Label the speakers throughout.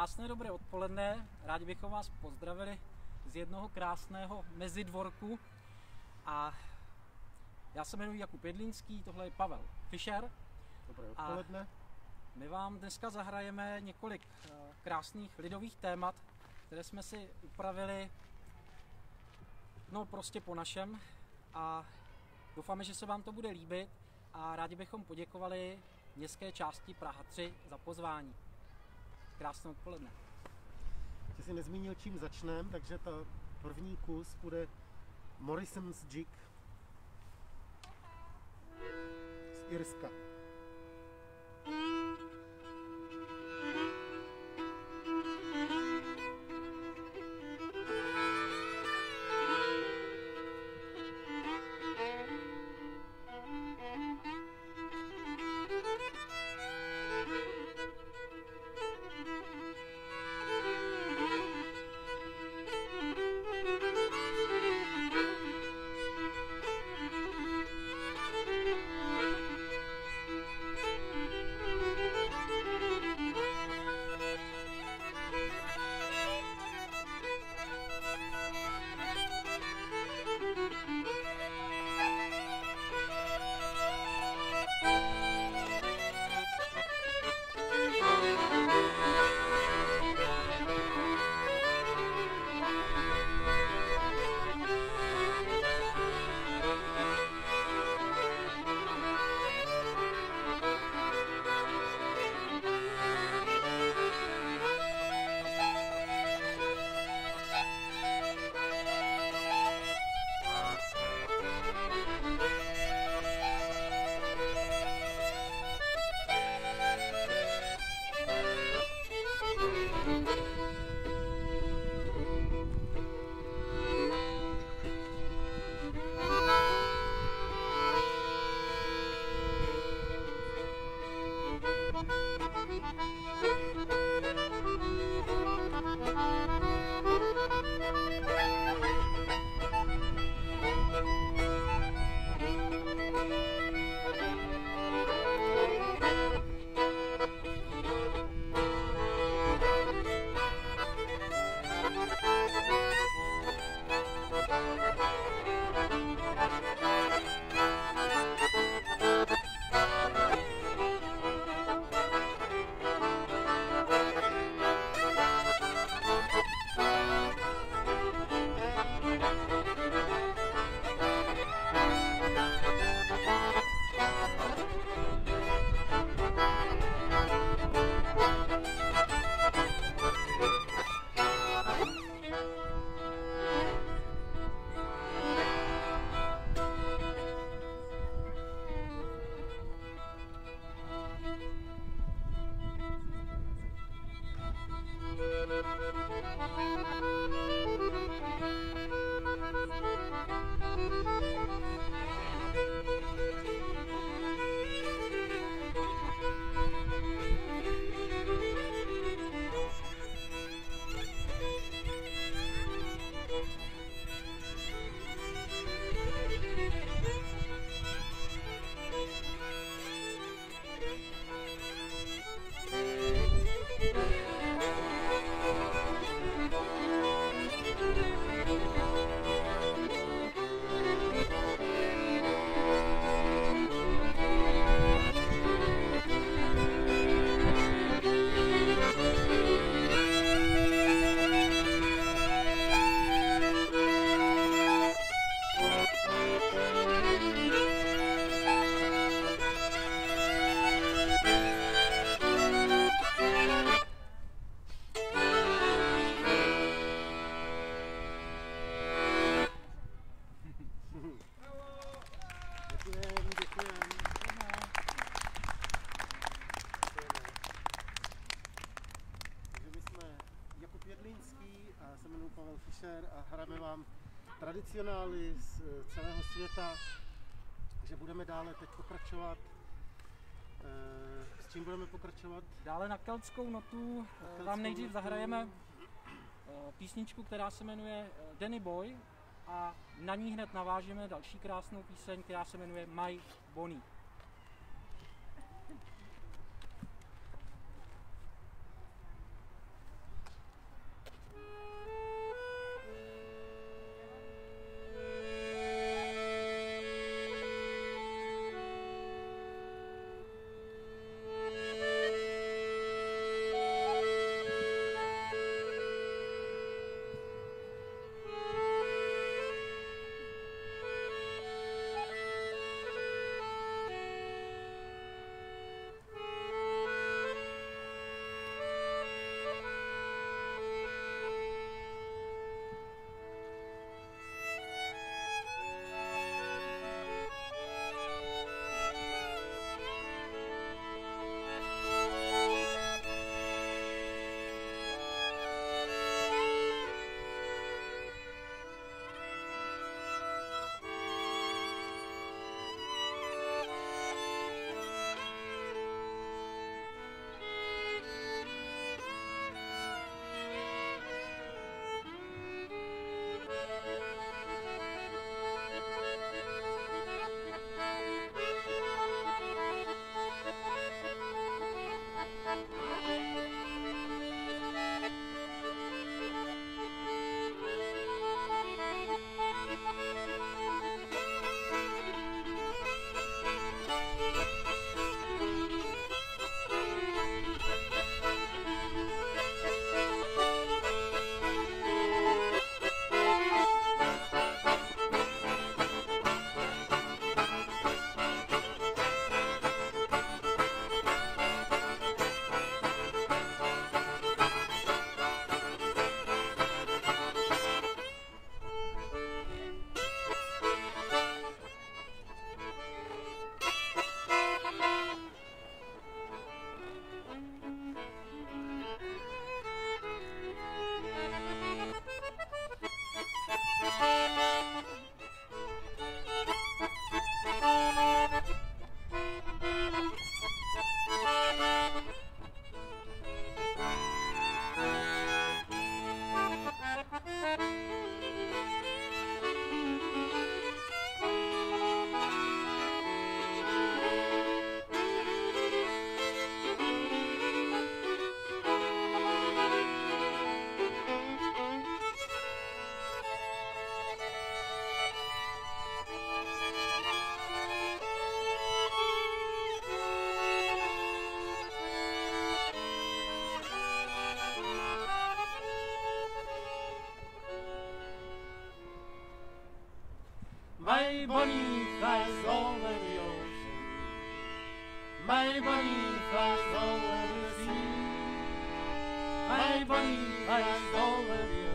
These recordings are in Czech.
Speaker 1: Krásné dobré odpoledne, rádi bychom vás pozdravili z jednoho krásného mezidvorku a já se jmenuji Jakub Jedlínský, tohle je Pavel Fischer.
Speaker 2: Dobré odpoledne. A
Speaker 1: my vám dneska zahrajeme několik eh, krásných lidových témat, které jsme si upravili no prostě po našem a doufáme, že se vám to bude líbit a rádi bychom poděkovali městské části Praha 3 za pozvání. Krásné odpoledne.
Speaker 2: Ty jsi nezmínil, čím začneme, takže ta první kus bude Morrison's Jig z Irska. Tradicionály z eh, celého světa, že budeme dále teď pokračovat. Eh, s čím budeme pokračovat?
Speaker 1: Dále na keltskou notu na vám nejdřív notu. zahrajeme eh, písničku, která se jmenuje Danny Boy a na ní hned navážeme další krásnou píseň, která se jmenuje My Bonnie.
Speaker 2: Bunny flies over the ocean. My bunny flies over the sea. My bunny flies over the ocean.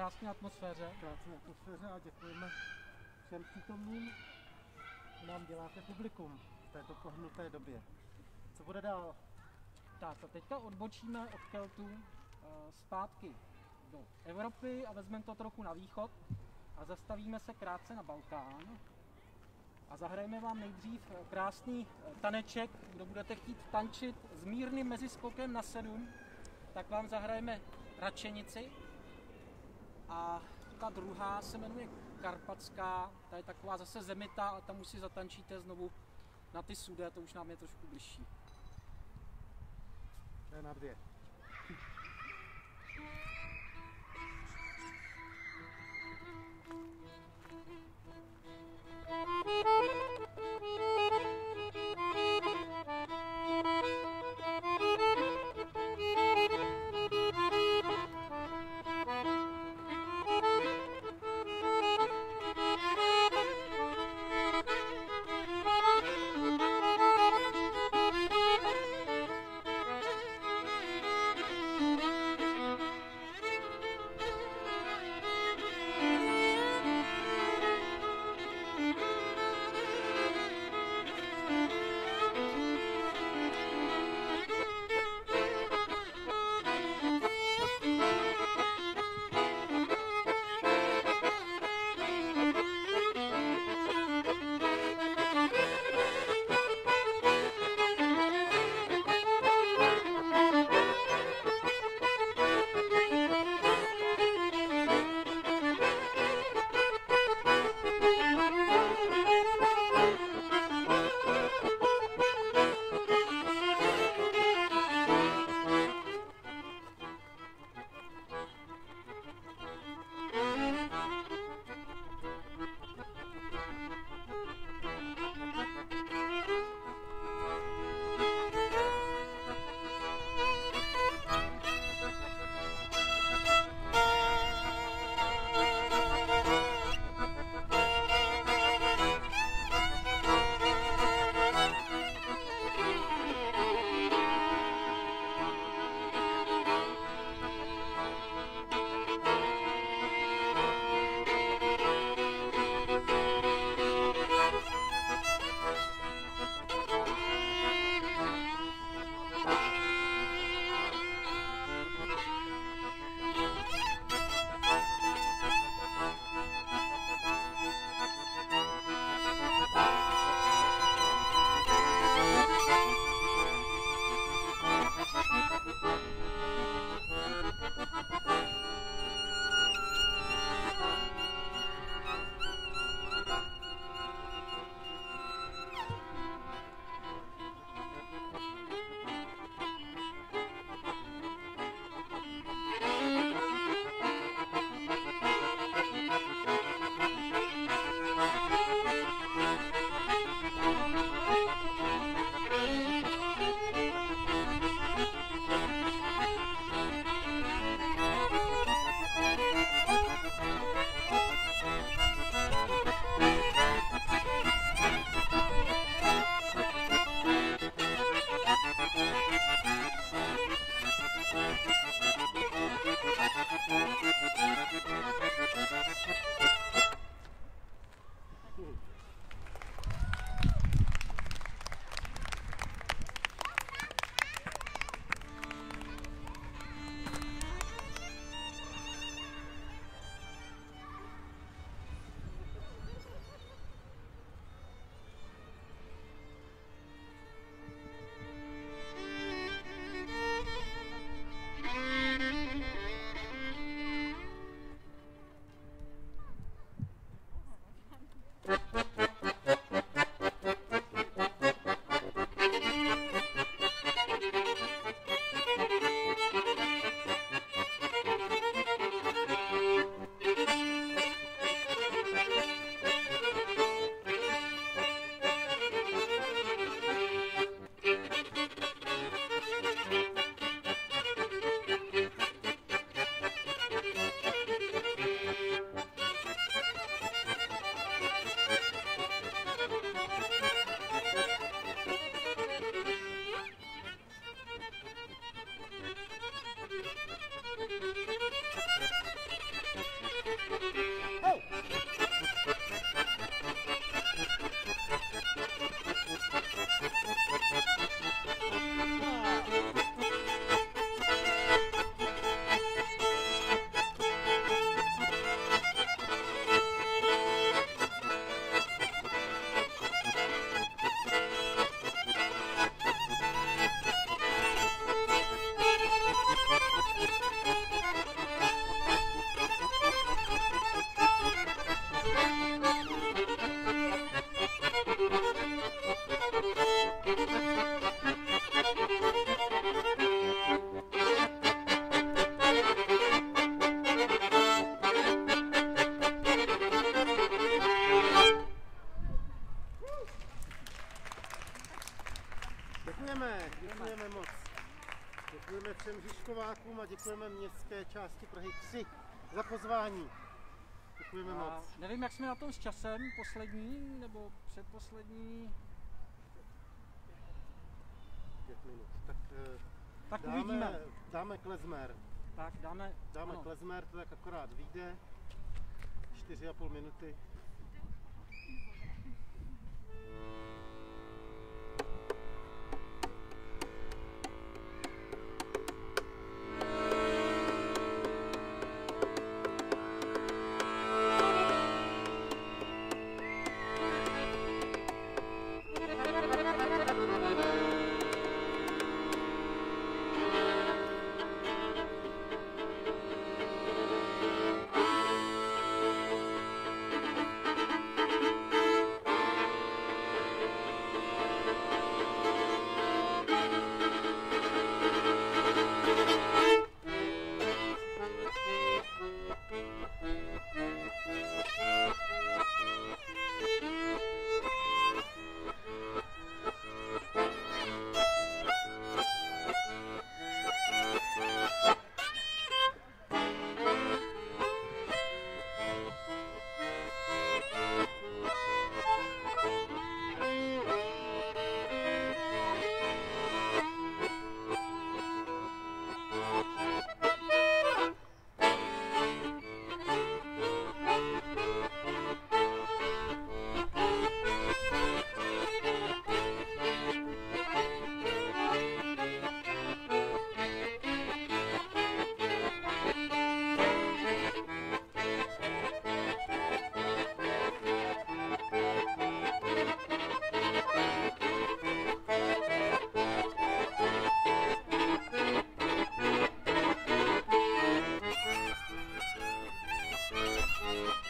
Speaker 1: Krásné atmosféře.
Speaker 2: krásné atmosféře a děkujeme všem přítomným, že nám děláte publikum v této pohnuté době. Co bude dál?
Speaker 1: Tak a teďka odbočíme od Keltů eh, zpátky do Evropy a vezmeme to trochu na východ a zastavíme se krátce na Balkán a zahrajeme vám nejdřív krásný eh, taneček, kdo budete chtít tančit s mírným meziskokem na sedm, tak vám zahrajeme Račenici a ta druhá se jmenuje Karpatská, ta je taková zase zemitá a tam už si zatančíte znovu na ty sude, to už nám je trošku bližší.
Speaker 2: To je na dvě. Děkujeme městské části Prahy 3 za pozvání. Děkujeme
Speaker 1: A
Speaker 2: moc.
Speaker 1: nevím, jak jsme na tom s časem, poslední nebo předposlední.
Speaker 2: Pět minut. Tak eh,
Speaker 1: Tak
Speaker 2: dáme,
Speaker 1: uvidíme.
Speaker 2: dáme klezmer.
Speaker 1: Tak dáme,
Speaker 2: Dáme
Speaker 1: ano.
Speaker 2: klezmer, to tak akorát vyjde. 4,5 minuty. Thank you.